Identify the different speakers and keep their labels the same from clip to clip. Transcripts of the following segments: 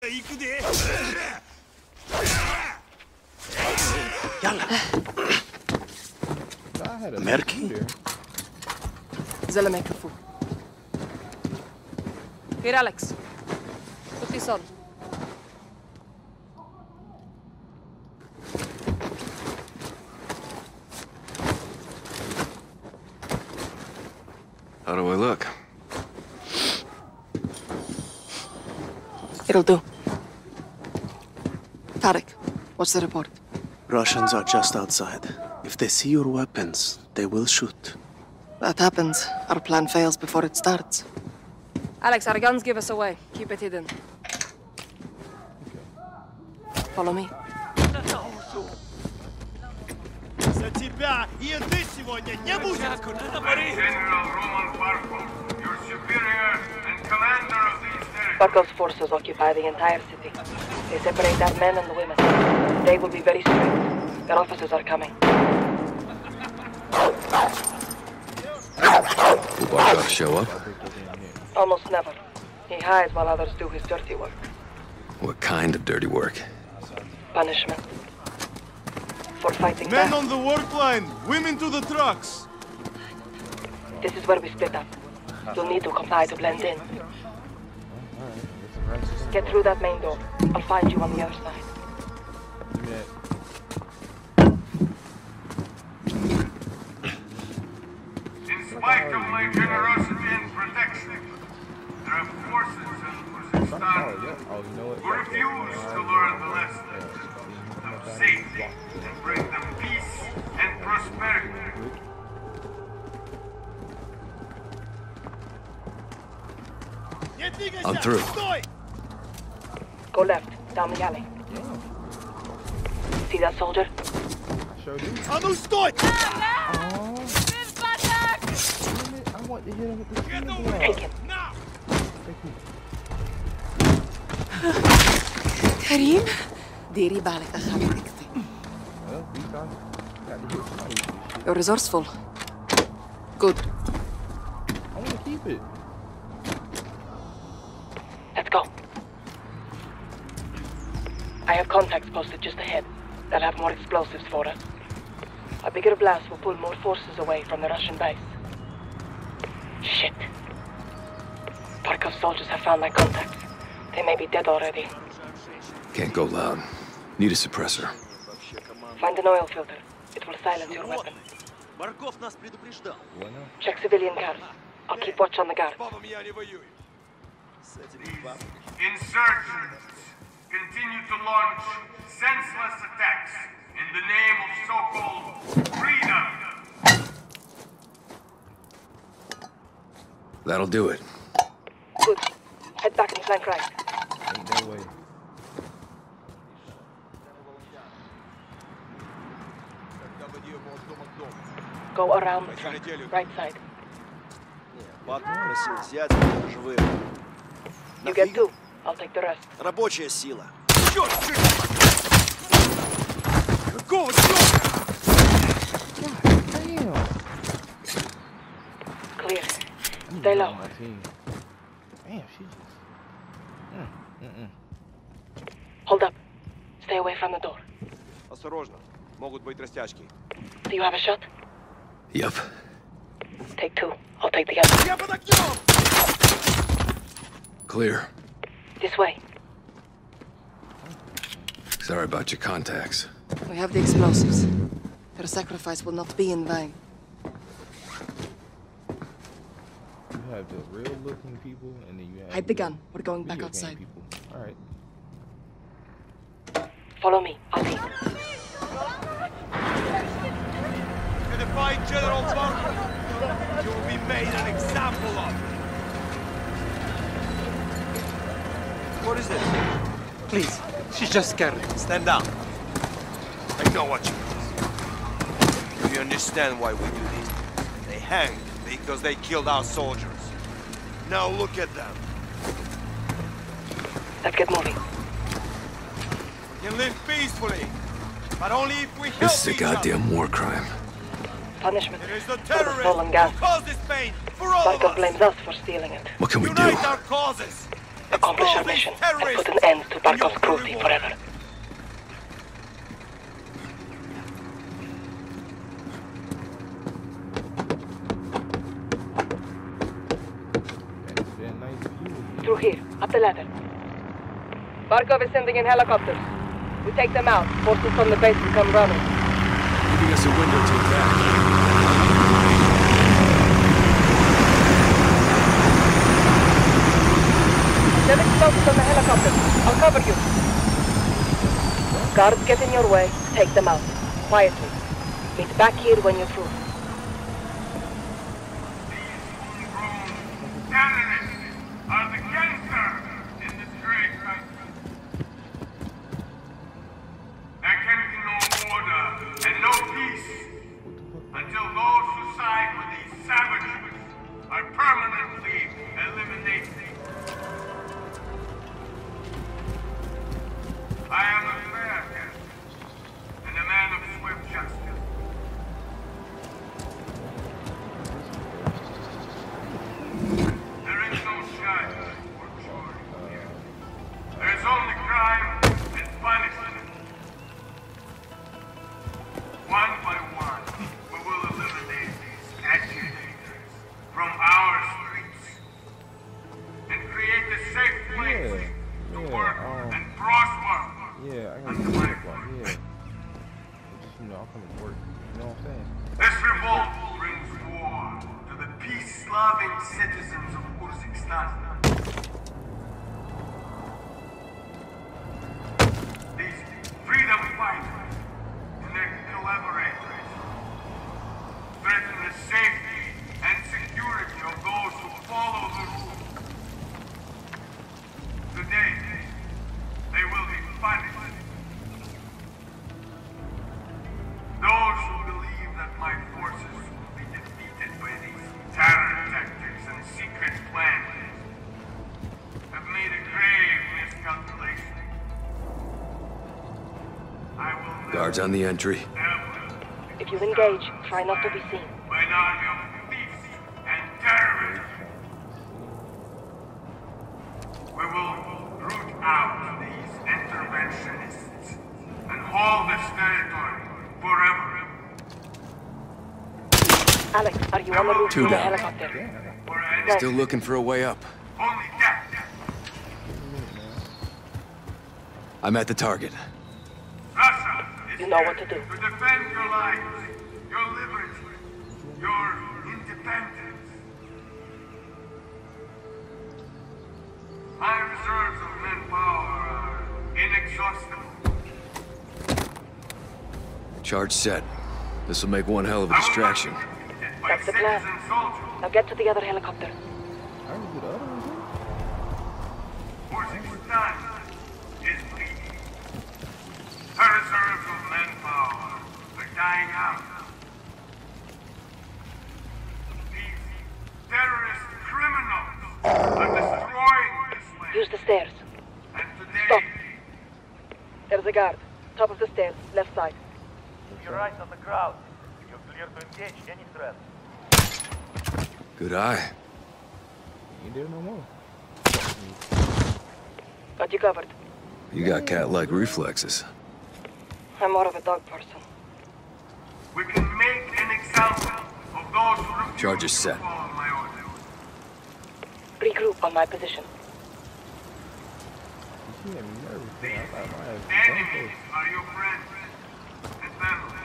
Speaker 1: 行くで
Speaker 2: I had a
Speaker 3: Merki?
Speaker 2: there.
Speaker 4: زلمه كفو غير أليكس اتصال
Speaker 3: How do I look?
Speaker 4: It'll do. Tarek, what's the report?
Speaker 3: Russians are just outside. If they see your weapons, they will shoot.
Speaker 4: That happens. Our plan fails before it starts. Alex, our guns give us away. Keep it hidden. Follow me.
Speaker 1: За тебя еды сегодня не будет!
Speaker 4: Barkov's forces occupy the entire city. They separate our men and the women. They will be very strict. Their officers are coming.
Speaker 5: Will Barkov show up?
Speaker 4: Almost never. He hides while others do his dirty work.
Speaker 5: What kind of dirty work?
Speaker 4: Punishment. For fighting
Speaker 1: Men
Speaker 4: back.
Speaker 1: on the work line! Women to the trucks!
Speaker 4: This is where we split up. You'll need to comply to blend in. Get through that main door. I'll find you on the other side.
Speaker 6: In spite of my generosity and protection, forces refuse to learn the lesson bring them peace and prosperity.
Speaker 5: I'm through.
Speaker 4: Go left, down the alley. Yeah. See that soldier?
Speaker 1: Showed him. I'm
Speaker 2: on stoit! I want to hit him Now.
Speaker 6: Get
Speaker 4: Take him.
Speaker 6: Now!
Speaker 4: Karim? ديري بالك
Speaker 2: اخاف تكفي.
Speaker 4: You're resourceful. Good.
Speaker 2: I want to keep it.
Speaker 4: We'll have more explosives for us. A bigger blast will pull more forces away from the Russian base. Shit. Barkov soldiers have found my contacts. They may be dead already.
Speaker 5: Can't go loud. Need a suppressor.
Speaker 4: Find an oil filter. It will silence your weapon. Check civilian guards. I'll keep watch on the guard.
Speaker 6: Insurgents! continue to launch senseless attacks in the name of so-called freedom.
Speaker 5: That'll do it.
Speaker 4: Good. Head back and flank right.
Speaker 2: Ain't no way.
Speaker 4: Go around the
Speaker 1: front,
Speaker 4: right side. You get two. I'll take the rest.
Speaker 7: Рабочая сила.
Speaker 1: Черт! Какого черта?
Speaker 4: Clear. Stay low.
Speaker 2: Damn, she just. Mm, mm-mm.
Speaker 4: Hold up. Stay away from the door.
Speaker 1: Осторожно. Могут быть растяжки.
Speaker 4: Do you have a shot?
Speaker 5: Yup.
Speaker 4: Take two. I'll take the other.
Speaker 1: Я под огнем!
Speaker 5: Clear.
Speaker 4: This way.
Speaker 5: Sorry about your contacts.
Speaker 4: We have the explosives. Their sacrifice will not be in vain.
Speaker 2: You have the real looking people, and then you have.
Speaker 4: Hide the gun. We're going back outside.
Speaker 2: People. All right.
Speaker 4: Follow me. I'll lead.
Speaker 1: Gonna find General Barkov. You will be made an example of. What is this?
Speaker 8: Please, she's just scared.
Speaker 1: Stand down. I know what you mean. Do you understand why we do this? They hanged because they killed our soldiers. Now look at them.
Speaker 4: Let's get moving.
Speaker 1: We can live peacefully, but only if we help
Speaker 5: This is a
Speaker 1: each other.
Speaker 5: goddamn war crime.
Speaker 4: Punishment.
Speaker 1: It is the
Speaker 4: For the stolen
Speaker 1: terrorists
Speaker 4: gas.
Speaker 1: who caused this pain for all
Speaker 4: Barkov
Speaker 1: of
Speaker 4: blames
Speaker 1: us.
Speaker 4: us for stealing it.
Speaker 5: What can we do?
Speaker 1: Unite our causes.
Speaker 4: Accomplish our mission and put an end to Barkov's cruelty forever.
Speaker 2: It's been nice view.
Speaker 4: Through here, up the ladder. Barkov is sending in helicopters. We take them out. Forces from the base will come running.
Speaker 5: Giving us a window to attack.
Speaker 4: Send explosives on the helicopter. I'll cover you. Guards get in your way. Take them out. Quietly. Meet back here when you're through.
Speaker 5: Guards on the entry.
Speaker 4: If you engage, try not to be seen.
Speaker 6: by an army of thieves and terrorists. We will root out these interventionists and hold this territory forever.
Speaker 4: Alex, are you on the roof
Speaker 5: Two
Speaker 4: of the
Speaker 5: down.
Speaker 4: helicopter?
Speaker 6: For an
Speaker 5: Still looking for a way up.
Speaker 6: only death.
Speaker 5: I'm at the target.
Speaker 6: Russia is
Speaker 4: You know what to do.
Speaker 6: To defend your lives, your liberty, your independence. My reserves of manpower are inexhaustible.
Speaker 5: Charge set. This'll make one hell of a distraction.
Speaker 6: be defeated by
Speaker 4: That's the plan.
Speaker 6: citizen soldiers.
Speaker 4: Now get to the other helicopter.
Speaker 2: I remember the other one, too.
Speaker 6: Urzikstan is bleeding. Her reserves of manpower are dying out. These terrorist criminals are destroying this land.
Speaker 4: Use the stairs.
Speaker 6: And today,
Speaker 4: Stop. There's a guard. Top of the stairs, left side.
Speaker 9: Your eyes on the crowd. You're clear to engage any threat.
Speaker 5: Good eye.
Speaker 2: Ain't there no more.
Speaker 4: Got you covered.
Speaker 5: You got cat-like reflexes.
Speaker 4: I'm more of a dog person.
Speaker 6: we can make an example of those who refuse
Speaker 5: Charges
Speaker 6: to
Speaker 5: set.
Speaker 6: follow my orders.
Speaker 4: Regroup on my position.
Speaker 6: Enemies are your friends family.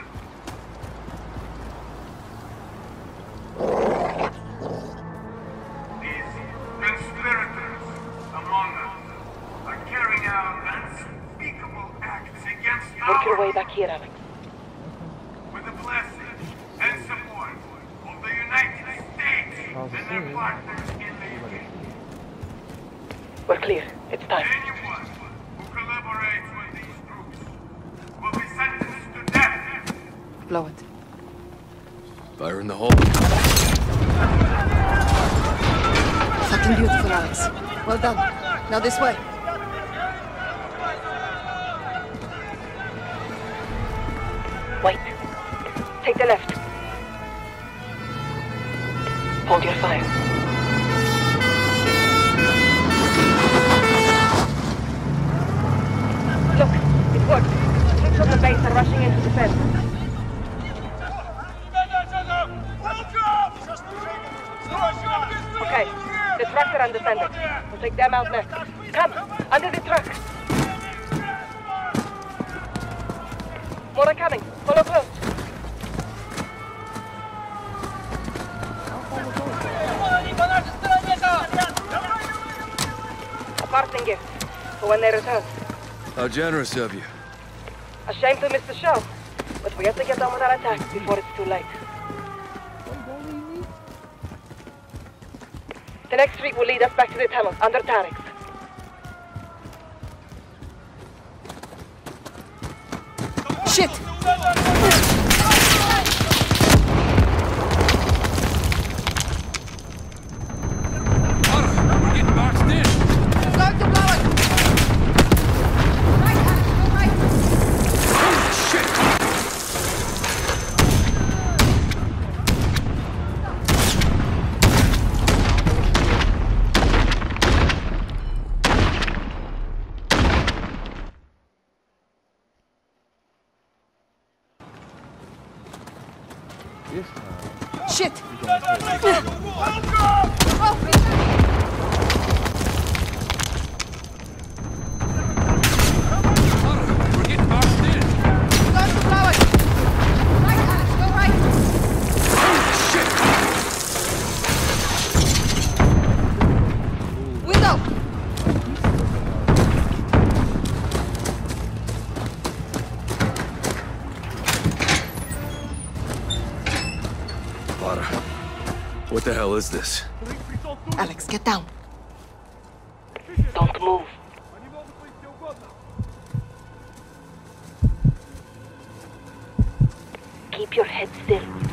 Speaker 6: These conspirators among us are carrying out unspeakable acts against
Speaker 4: Work your way back here, Alex.
Speaker 6: with the blessing and support of the United States
Speaker 2: How's it
Speaker 6: and their
Speaker 2: feeling?
Speaker 6: partners in the UK.
Speaker 4: We're clear. It's time.
Speaker 6: Anyone who collaborates with these groups will be sentenced to death.
Speaker 4: Blow it.
Speaker 5: Fire in the hole.
Speaker 10: Fucking beautiful, Alex. Well done. Now this way.
Speaker 4: Trucks are undefended. We'll take them out next. Come, under the truck. More are coming. Follow close. A parting gift for when they return.
Speaker 5: How generous of you.
Speaker 4: A shame to miss the show, but we have to get on with our attack before it's too late. The next street will lead us back to the tunnel under Tarek's.
Speaker 10: Shit!
Speaker 5: The hell is this?
Speaker 10: Alex, get down.
Speaker 4: Don't move. Keep your head still.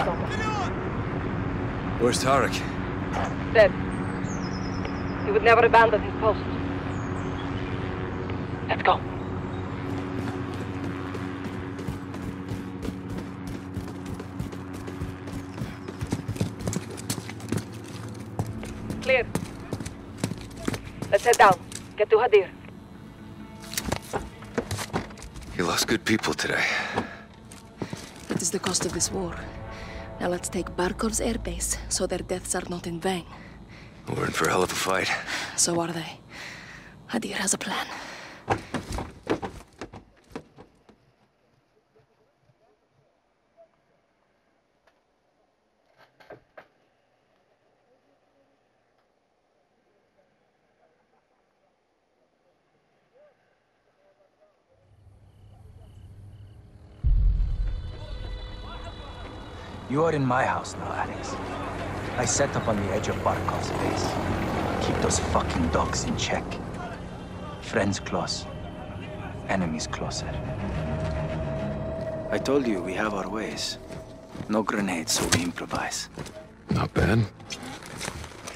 Speaker 4: Tarek's door is open.
Speaker 5: Where's Tarek?
Speaker 4: Dead. He would never abandon his post. Let's go. Clear. Let's head down. Get to Hadir.
Speaker 5: You lost good people today.
Speaker 10: That is the cost of this war. Now let's take Barkov's airbase, so their deaths are not in vain.
Speaker 5: We're in for a hell of a fight.
Speaker 10: So are they. Hadir has a plan.
Speaker 11: You are in my house now, Alex. I set up on the edge of Barkov's base. Keep those fucking dogs in check. Friends close. Enemies closer.
Speaker 12: I told you we have our ways. No grenades, so we improvise.
Speaker 5: Not bad.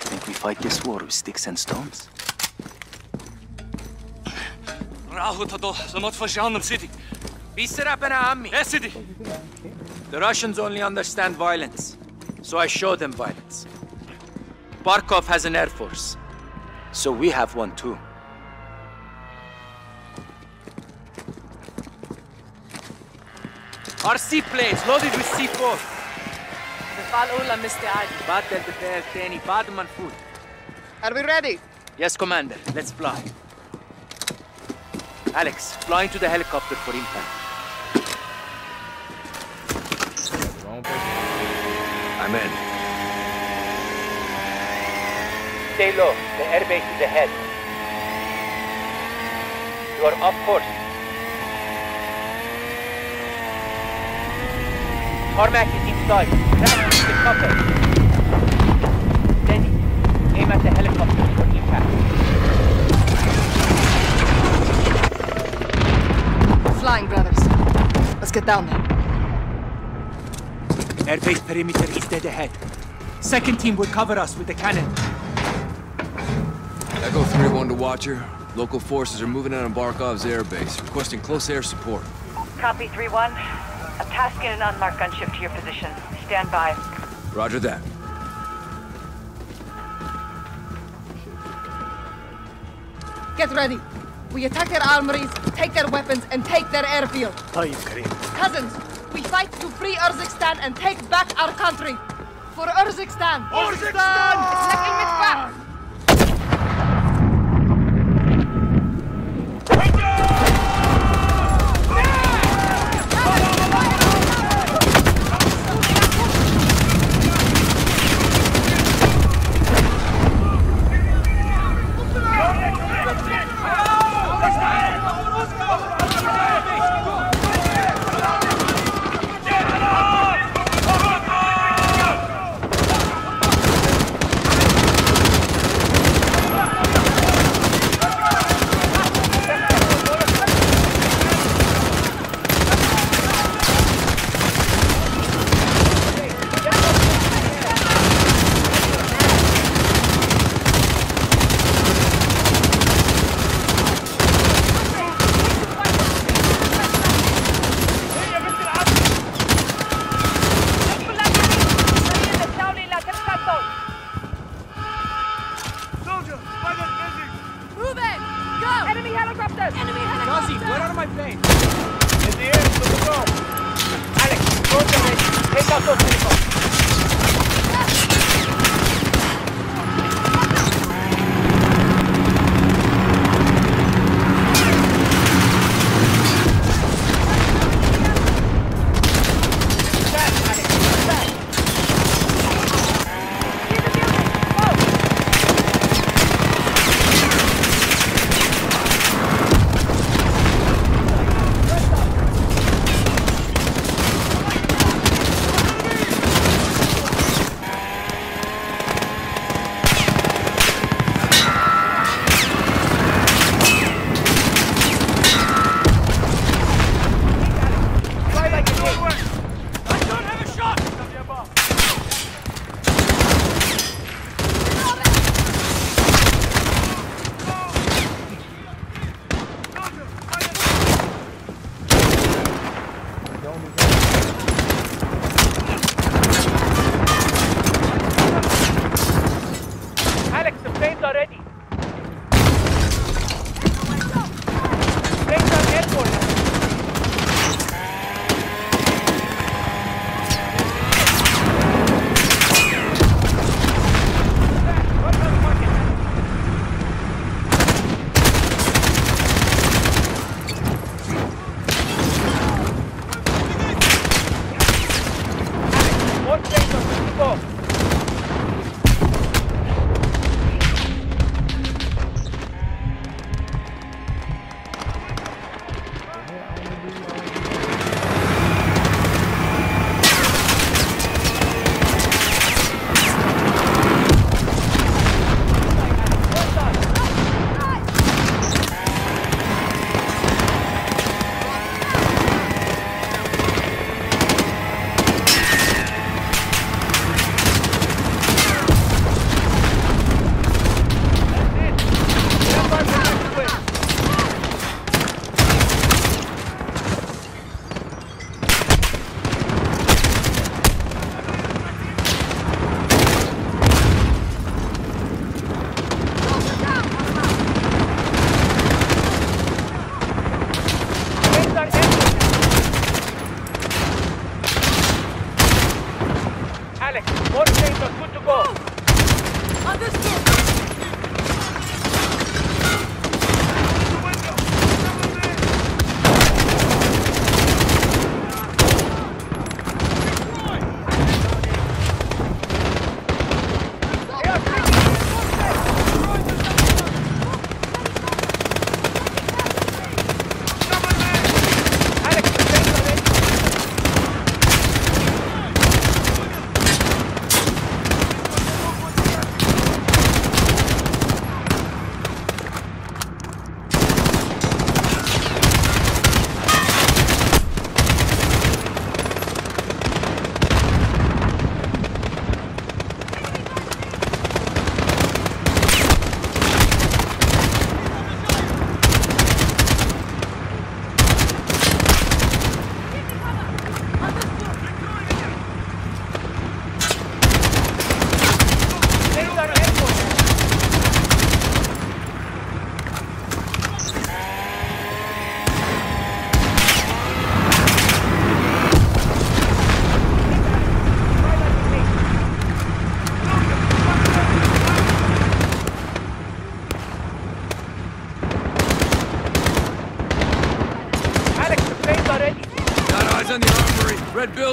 Speaker 12: Think we fight this war with sticks and stones?
Speaker 13: راحوا تضو لمط فجعنا city. بيسرقنا عمي. يا سيدي.
Speaker 11: The Russians only understand violence, so I show them violence. Barkov has an air force, so we have one too. Our seaplanes loaded with C4.
Speaker 4: بفعل أولى مستعد.
Speaker 11: بعد البداية الثاني بعد ما نفوت.
Speaker 10: Are we ready?
Speaker 11: Yes, Commander. Let's fly.
Speaker 2: Alex, fly into the helicopter for impact.
Speaker 5: I'm in.
Speaker 14: Stay low. The airbase is ahead. You are off course. Tarmac is inside. Crash the copper. Steady. Aim at the helicopter for impact.
Speaker 10: Flying, brothers. Let's get down there.
Speaker 11: Airbase perimeter is dead ahead. Second team will cover us with the cannon.
Speaker 5: Echo 3-1 to Watcher. Local forces are moving out on Barkov's airbase, requesting close air support.
Speaker 15: Copy 3-1. I'm tasking an unmarked gunship to your position. Stand by.
Speaker 5: Roger that.
Speaker 10: Get ready. We attack their armories, take their weapons, and take their airfield.
Speaker 12: Hi, Karim.
Speaker 10: Cousins, we fight to free Urzikstan and take back our country. For Urzikstan! Urzikstan!
Speaker 5: Urzikstan!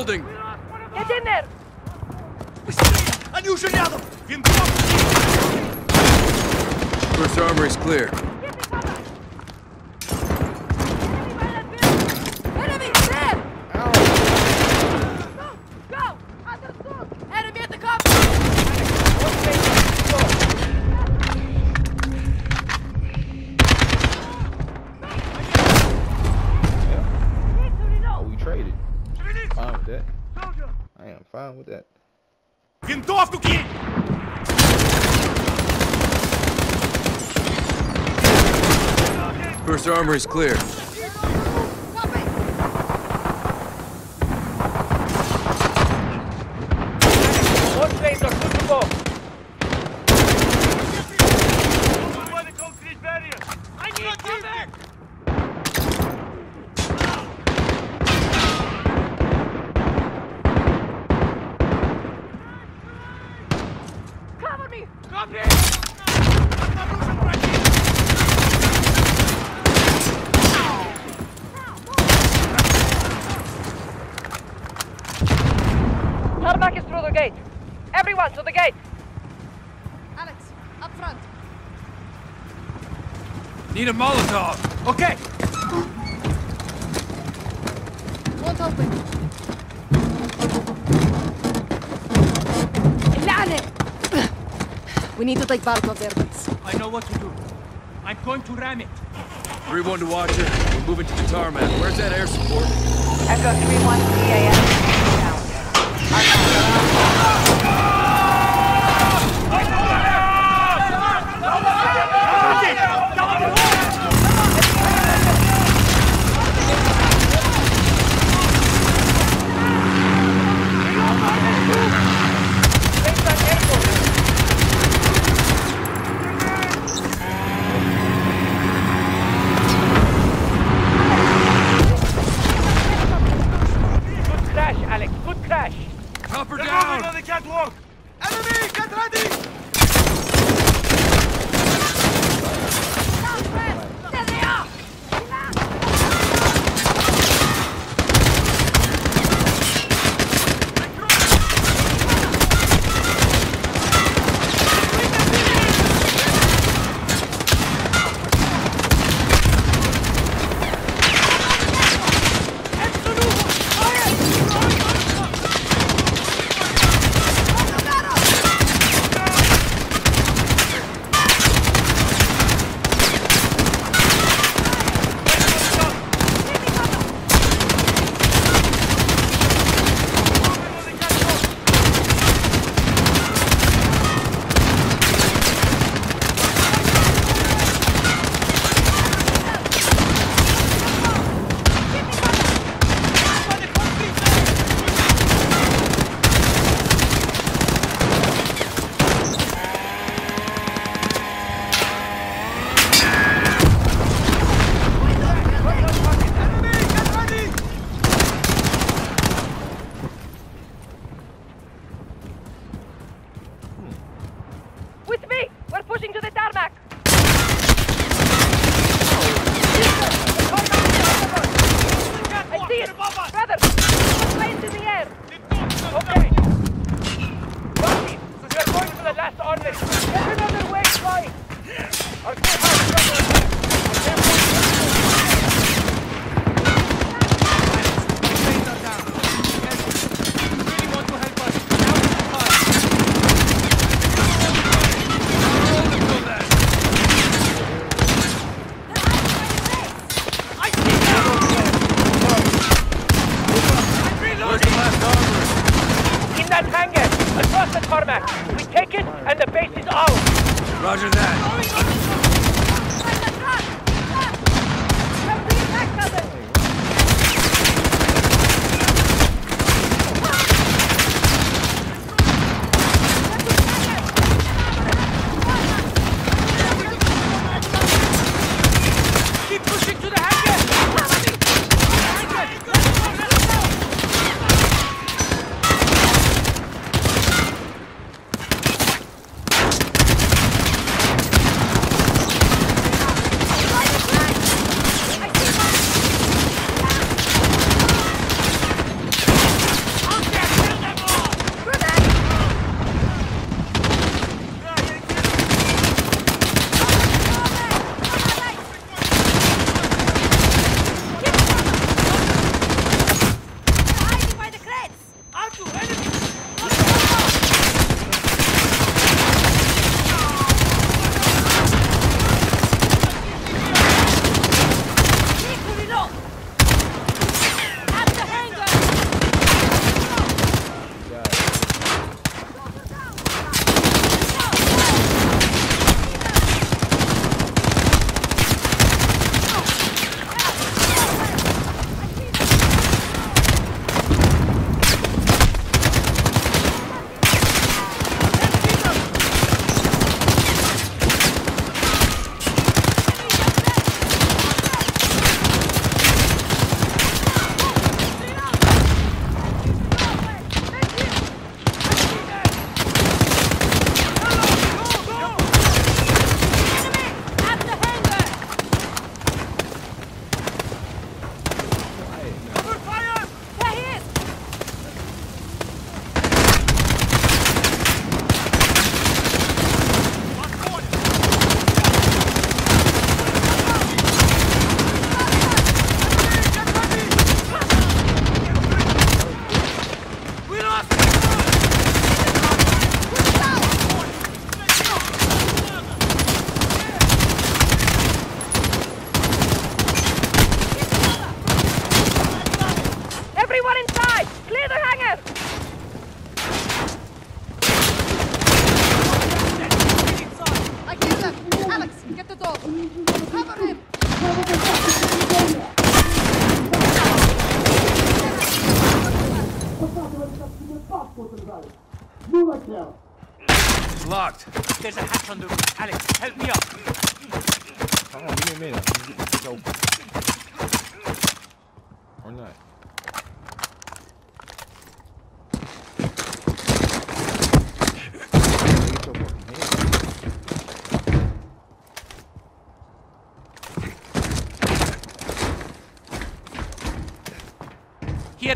Speaker 5: building.
Speaker 4: Get in there!
Speaker 1: Они уже рядом! Винтовки!
Speaker 5: First armory's clear. First clear.
Speaker 16: All trains are good to go.
Speaker 1: I need cover!
Speaker 10: Cover me!
Speaker 4: Tarmac is through the gate. Everyone to the gate.
Speaker 10: Alex, up front.
Speaker 11: Need a Molotov.
Speaker 1: Okay!
Speaker 10: Won't open. Lane! We need to take Barkov's airbase.
Speaker 11: I know what to do. I'm going to ram it.
Speaker 5: 3-1 to Watcher. We're moving to the tarmac. Where's that air support?
Speaker 15: Echo 3-1 CAS.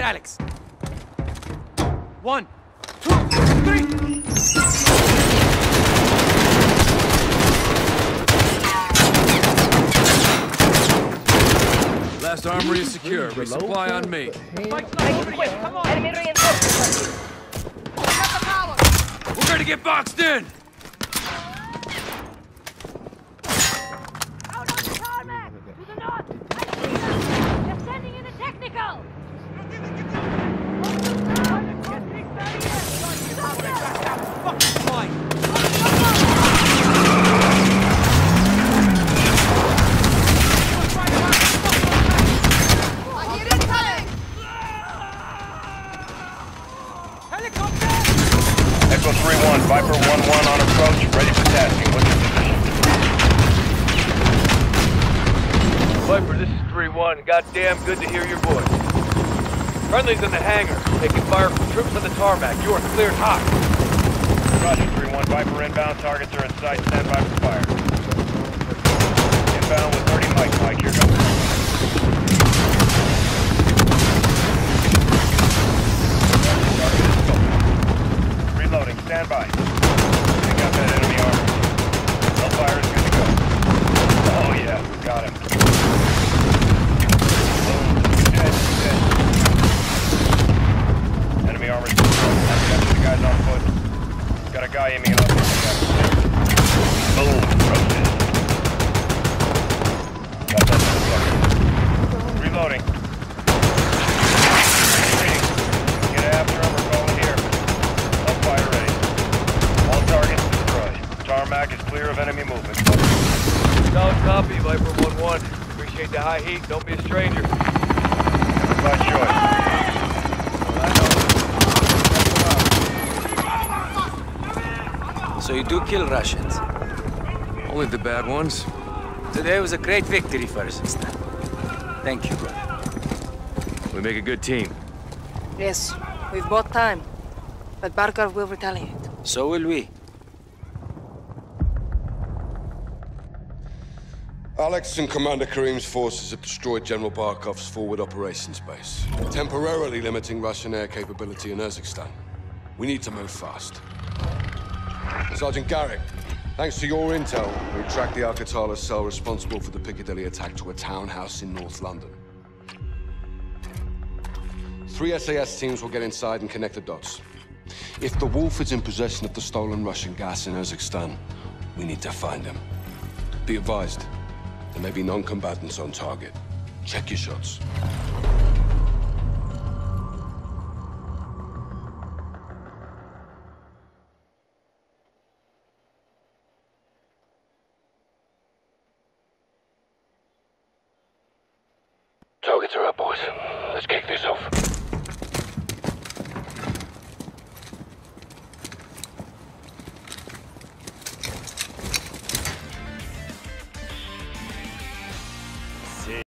Speaker 16: Alex.
Speaker 11: One, two, three.
Speaker 5: Last armory is secure. Resupply on me.
Speaker 4: Make it quick. Come on.
Speaker 5: We're gonna get boxed in!
Speaker 17: Good to hear your voice. Friendly's in the hangar, taking fire from troops on the tarmac. You are cleared hot.
Speaker 18: Roger, 3-1, Viper inbound. Targets are in sight. Stand by for fire. Inbound with 30 Mike. Mike, here goes. Target is focused. Reloading. Stand by. Pick up that enemy armor. Hellfire is good to go. Oh yeah, got him. Boom. Dead, dead. Enemy armor is destroyed. Now capture the guys on foot. Got a guy aiming it up. Boom. Got that. Reloading. Get after him or it here. Hellfire ready. All targets destroyed. Tarmac is clear of enemy movement.
Speaker 17: Solid copy, Viper 1-1. Appreciate the high heat. Don't be a stranger.
Speaker 18: By choice.
Speaker 12: So you do kill Russians?
Speaker 5: Only the bad ones.
Speaker 12: Today was a great victory for Kazakhstan. Thank you, brother.
Speaker 5: We make a good team.
Speaker 10: Yes, we've bought time. But Barkov will retaliate.
Speaker 12: So will we.
Speaker 6: Alex and Commander Karim's forces have destroyed General Barkov's forward operations base, temporarily limiting Russian air capability in Urzikstan. We need to move fast. Sergeant Garrick, thanks to your intel, we tracked the Al-Qatala cell responsible for the Piccadilly attack to a townhouse in North London. Three SAS teams will get inside and connect the dots. If the Wolf is in possession of the stolen Russian gas in Urzikstan, we need to find him. Be advised, there may be non-combatants on target. Check your shots.